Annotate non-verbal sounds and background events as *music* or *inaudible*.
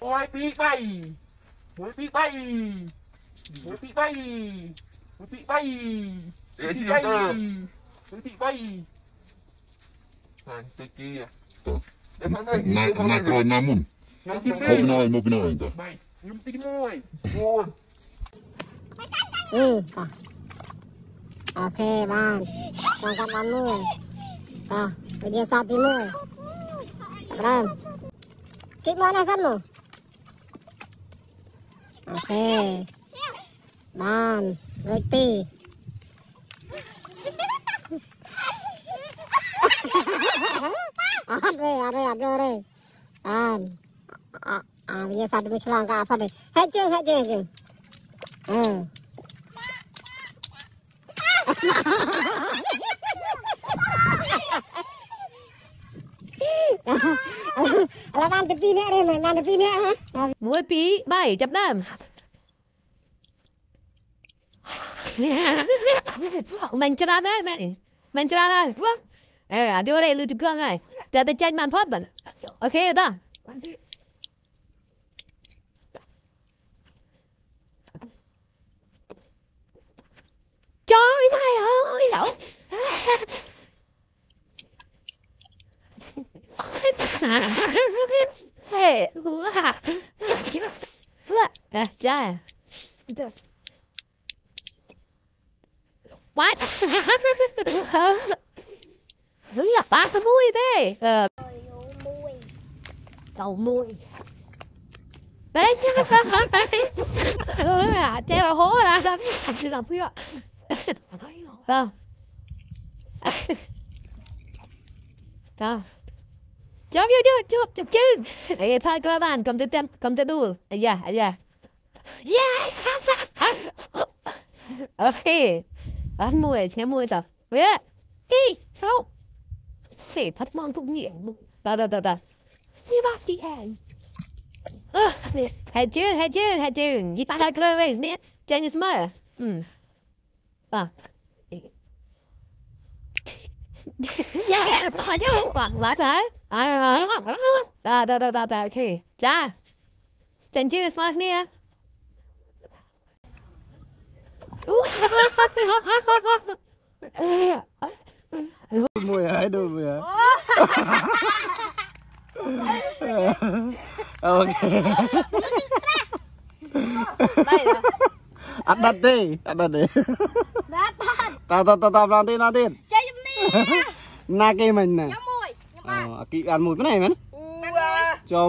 Mũi bị bay Mũi bị bay Mũi bị bay Mũi bị bay chi bị bay Mũi bị bay Này tôi kia. Để mà này Na, na kroj namun. Ngắm tim Mau đi pinoy, mau cà phê con con ăn luôn. À bây giờ sao đi luôn rồi chút món này sắp luôn ok. Bang rồi tì ăn rồi ăn rồi ăn rồi ăn bây giờ sao đi mua slang cà phê hết chưa hết chưa chưa? Ừ. là pí bảy chấm năm mình cho ra đấy mình cho ra à, đây vâng ê lưu chụp gương này. Để tôi chạy màn thoát bẩn ok đó trời ơi ơi lẩu Hey, wow. Look, uh, yeah. What? Đúng là ba cái mũi thế. Ờ. Đầu mũi. Đấy chứ. Ừ, à, che là hố ra sao? Chứ làm phía. Không. Không. Chụp chụp chụp chụp chụp chứ. Để thay các bạn cầm tới tem cầm tới đu. Yeah, yeah. Yeah. Okay. Ăn mùi chém mùi rồi. Về. Đi. Không. Thì phát mong thúc nghiện. Ta, ta, ta, ta. Đi bác đi Hẹn Ơ, hay chứ, hẹn chứ, hay chứ. Đi bắt lại cơ về nè. Chân như smile. Ừ. À. Yeah, I don't want like that. I don't know. Da da da da. Okay. Da. Then do this one here. mùi ấy đồ vừa ok đây là ăn đặt đi ăn đặt đi ta ta ta làm đi làm đi *laughs* na cái mình nè. Ờ kỹ ăn một cái này mà. Cho